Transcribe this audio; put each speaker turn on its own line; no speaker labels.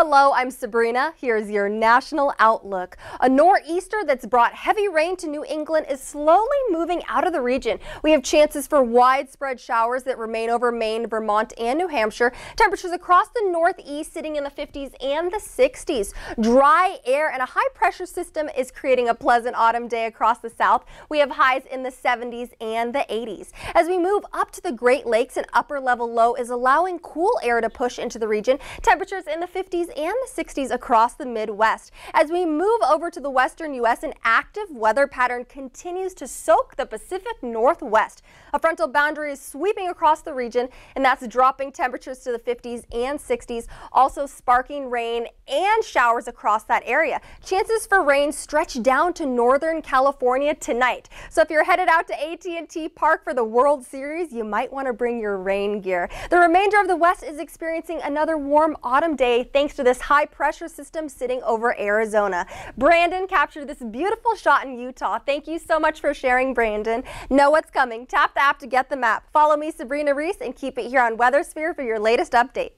Hello, I'm Sabrina. Here's your national outlook. A nor'easter that's brought heavy rain to New England is slowly moving out of the region. We have chances for widespread showers that remain over Maine, Vermont, and New Hampshire. Temperatures across the northeast sitting in the 50s and the 60s. Dry air and a high pressure system is creating a pleasant autumn day across the south. We have highs in the 70s and the 80s. As we move up to the Great Lakes, an upper level low is allowing cool air to push into the region. Temperatures in the 50s and the 60s across the Midwest. As we move over to the western U.S., an active weather pattern continues to soak the Pacific Northwest. A frontal boundary is sweeping across the region, and that's dropping temperatures to the 50s and 60s, also sparking rain and showers across that area. Chances for rain stretch down to northern California tonight. So if you're headed out to AT&T Park for the World Series, you might want to bring your rain gear. The remainder of the West is experiencing another warm autumn day thanks to this high pressure system sitting over Arizona. Brandon captured this beautiful shot in Utah. Thank you so much for sharing, Brandon. Know what's coming. Tap the app to get the map. Follow me, Sabrina Reese, and keep it here on Weathersphere for your latest updates.